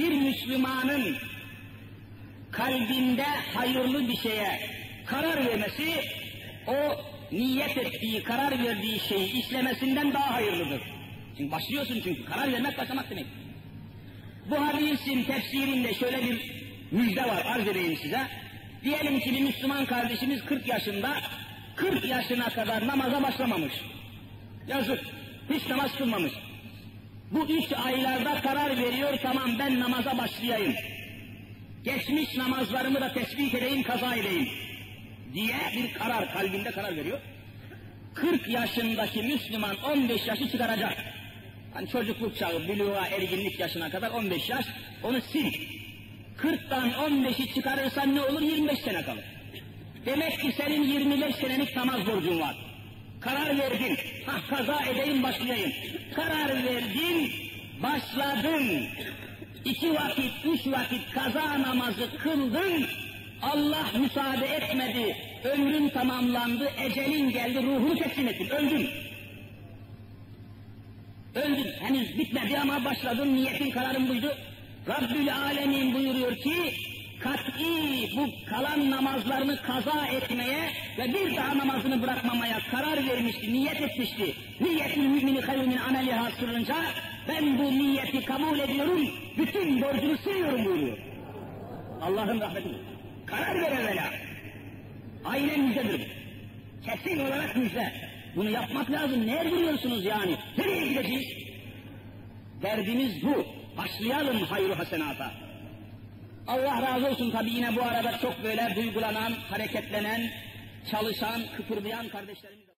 bir Müslümanın kalbinde hayırlı bir şeye karar vermesi, o niyet ettiği, karar verdiği şeyi işlemesinden daha hayırlıdır. Çünkü başlıyorsun çünkü, karar vermek başlamak demek. Bu hadisin tefsirinde şöyle bir müjde var, arz edeyim size. Diyelim ki bir Müslüman kardeşimiz 40 yaşında, 40 yaşına kadar namaza başlamamış. Yazık, hiç namaz kılmamış. Bu üç aylarda karar veriyor, tamam ben namaza başlayayım. Geçmiş namazlarımı da tesbih edeyim, kaza edeyim. Diye bir karar, kalbinde karar veriyor. 40 yaşındaki Müslüman 15 yaşı çıkaracak. Hani çocukluk çağı, buluğa, erginlik yaşına kadar 15 yaş, onu sil. 40'tan 15'i çıkarırsan ne olur? 25 sene kalır. Demek ki senin 25 senelik namaz borcun var. Karar verdin, ha kaza edeyim başlayayım. Karar verdin, başladın. İki vakit, üç vakit kaza namazı kıldın. Allah müsaade etmedi, ömrün tamamlandı, ecelin geldi, ruhunu teslim ettin, öldün. Öldün, henüz bitmedi ama başladın, niyetin kararın buydu. Rabbül Alemin buyuruyor ki, kat'i bu kalan namazlarını kaza etmeye ve bir daha namazını bırakmamaya karar vermişti, niyet etmişti. Niyetin mümini hayrü min ameliha sırrınca ben bu niyeti kabul ediyorum, bütün borcunu siliyorum buyuruyor. Allah'ın rahmeti. Karar ver evvela. Aynen müjdedir. Kesin olarak müjde. Bunu yapmak lazım. Ne erdiriyorsunuz yani? Nereye gideceğiz? Derdimiz bu. Başlayalım hayır hasenata. Allah razı olsun tabi yine bu arada çok böyle duygulanan, hareketlenen, çalışan, kıpırdayan kardeşlerimiz